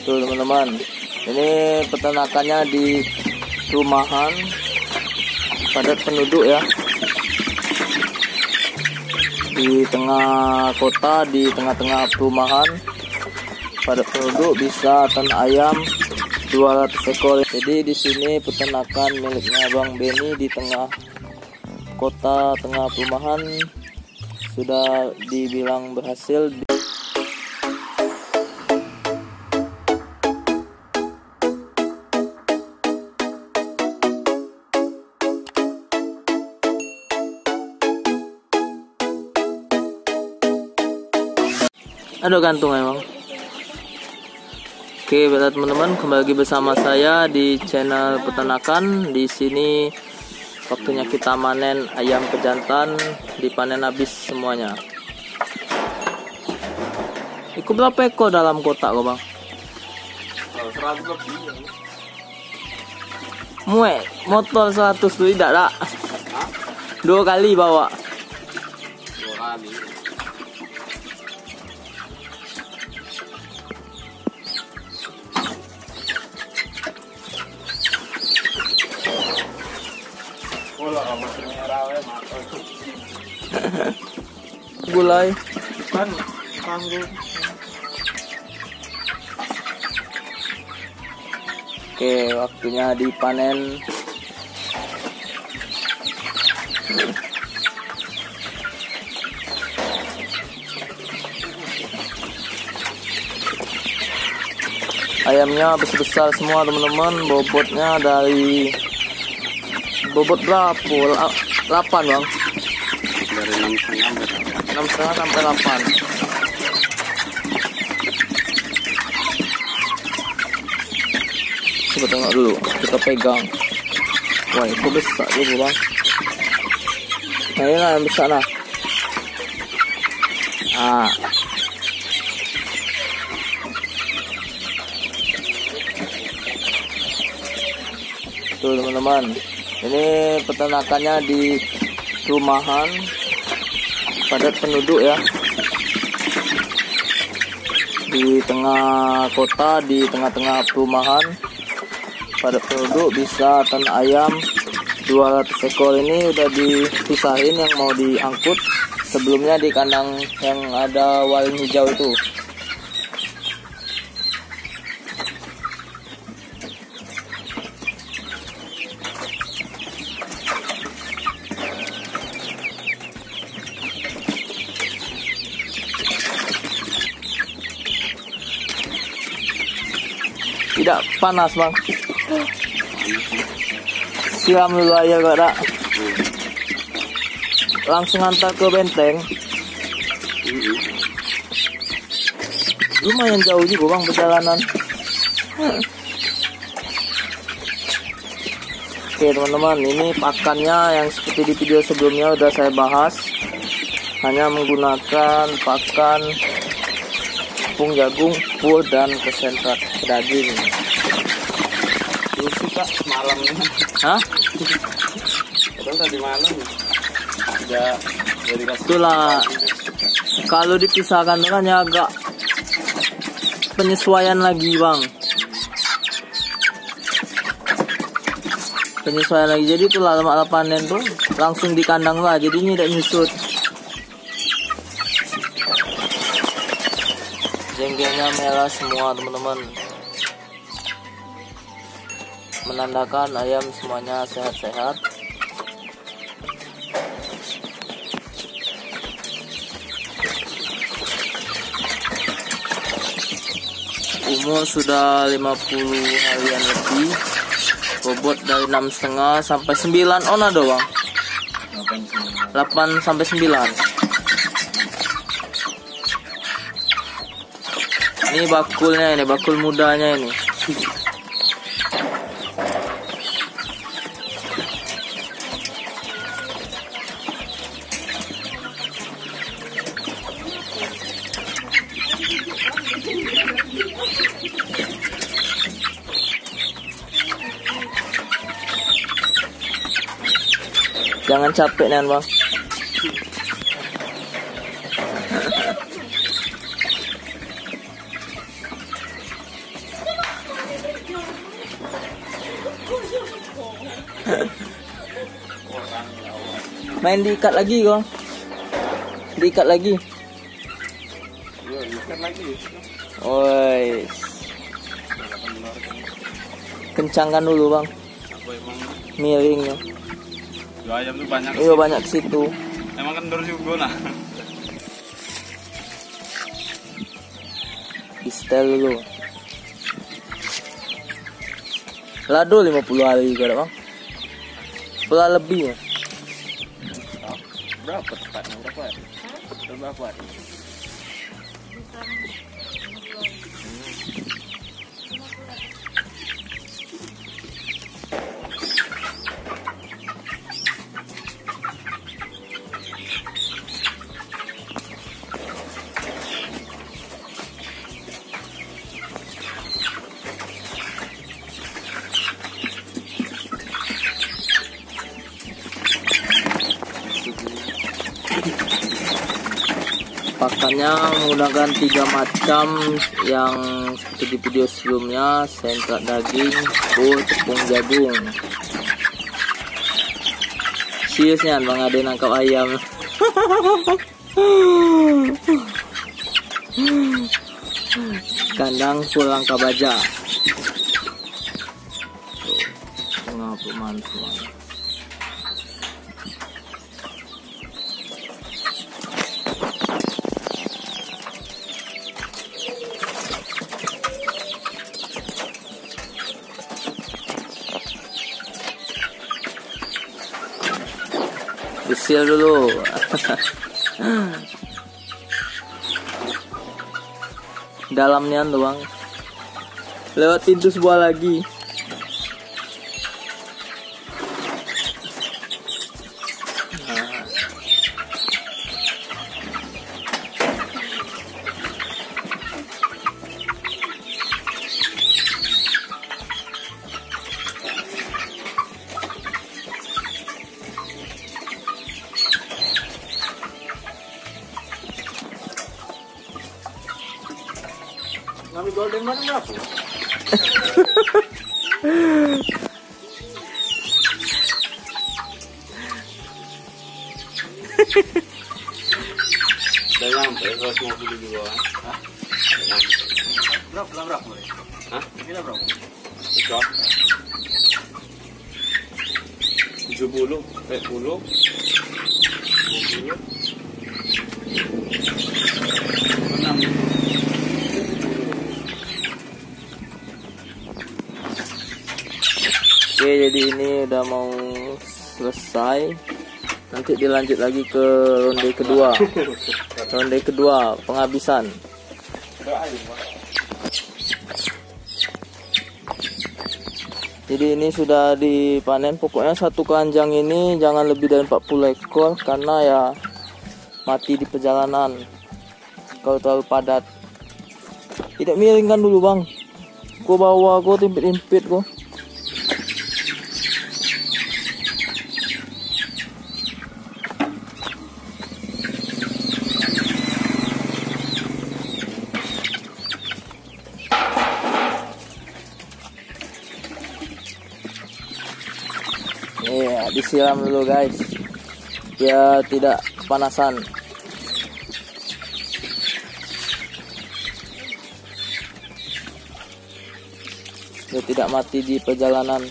Tuh teman-teman, ini peternakannya di rumahan padat penduduk ya. Di tengah kota, di tengah-tengah perumahan padat penduduk bisa tan ayam 200 ekor. Jadi di sini peternakan miliknya Bang Beni di tengah kota, tengah perumahan sudah dibilang berhasil. Aduh gantung emang. Oke, baiklah teman-teman, kembali lagi bersama saya di channel peternakan. Di sini waktunya kita manen ayam pejantan, dipanen habis semuanya. Ikut berapa ekor dalam kotak kok, Bang? Seratus lebih. Muek, motor 100 tuh tidak? Dua kali bawa. Dua kali. Gulai. Kan tanggung. Oke, waktunya dipanen. Ayamnya besar-besar semua teman-teman, bobotnya dari bobot berapa? La- 8 bang, Dari enam setengah enam setengah sampai 8 Coba tengok dulu, kita pegang. Wah, itu besar juga bang. Nah, ini lah yang besar lah. Ah. Tuh teman-teman, ini peternakannya di rumahan padat penduduk ya. Di tengah kota di tengah-tengah perumahan padat penduduk bisa tan ayam. 200 ekor ini udah dipisahin yang mau diangkut. Sebelumnya di kandang yang ada waling hijau itu tidak panas bang. Siram dulu aja ada langsung antar ke benteng. Lumayan jauh juga bang perjalanan. Oke teman-teman ini pakannya yang seperti di video sebelumnya udah saya bahas. Hanya menggunakan pakan tepung jagung full dan konsentrat daging. Terus suka malam Hah? Padahal tadi malam. Ya dari kasih Itulah. kalau dipisahkan itu kan ya agak penyesuaian lagi bang. Penyesuaian lagi. Jadi itulah lemak panen tuh langsung di kandang lah. Jadinya tidak nyusut jengkelnya merah semua teman-teman. Menandakan ayam semuanya sehat-sehat. Umur sudah 50 harian lebih. Bobot dari enam setengah sampai 9 on ada bang 8 sampai 9 ini bakulnya ini bakul mudanya ini Jangan capek nih bang. Main diikat lagi kok. Diikat lagi. Woi. Kencangkan dulu bang, miringnya. dua ayam tuh banyak. Iya banyak situ. Emang kendor juga nah. Di setel dulu. Lado 50 hari juga bang. Pula lebih ya. Berapa tepatnya? Berapa? Berapa? Pakannya menggunakan tiga macam yang seperti di video sebelumnya, sentrat daging, full tepung jagung. Seriusnya Bang Ade nangkap ayam. Kandang full langka baja. Tuh, Tengah Usil dulu. Dalamnya doang. Lewat pintu sebuah lagi. Ngambil golden mana berapa? Udah nyampe 150 juga. Hah? Berapa? Berapa? Berapa? Hah? Ini berapa? Tiga. 70, eh 10. 20. 6. Oke, jadi ini udah mau selesai. Nanti dilanjut lagi ke ronde kedua. Ronde kedua, penghabisan. Jadi ini sudah dipanen. Pokoknya satu keranjang ini jangan lebih dari 40 ekor karena ya mati di perjalanan. Kalau terlalu padat. Tidak miringkan dulu, Bang. Gua bawa gua timpit-timpit gua. Iya, disiram dulu guys. Biar tidak kepanasan. Biar tidak mati di perjalanan.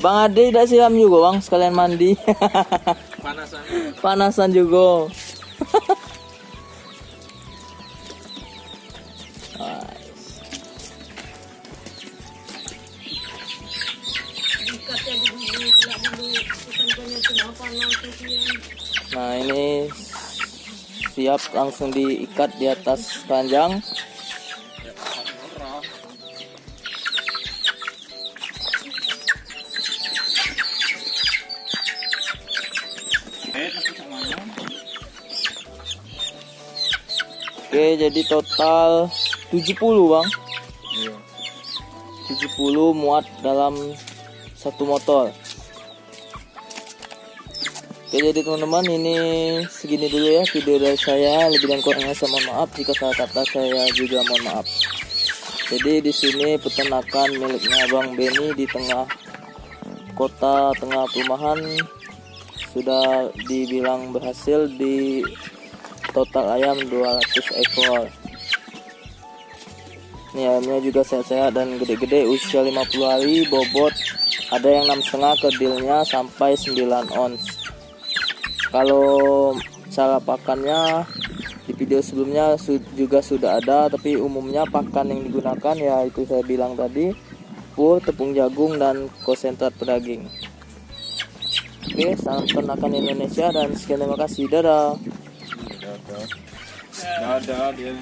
Bang Ade tidak siram juga bang sekalian mandi Panasan. panasan juga nah ini siap langsung diikat di atas keranjang oke jadi total 70 bang Iya. 70 muat dalam satu motor Oke jadi teman-teman ini segini dulu ya video dari saya lebih dan kurangnya saya mohon maaf jika salah kata saya juga mohon maaf. Jadi di sini peternakan miliknya Bang Beni di tengah kota tengah perumahan sudah dibilang berhasil di total ayam 200 ekor. Ini ayamnya juga sehat-sehat dan gede-gede usia 50 hari bobot. Ada yang enam setengah kedilnya sampai 9 ons. Kalau cara pakannya di video sebelumnya juga sudah ada tapi umumnya pakan yang digunakan ya itu saya bilang tadi pur tepung jagung dan konsentrat pedaging. Oke salam peternakan Indonesia dan sekian terima kasih. Dadah dadah dadah dia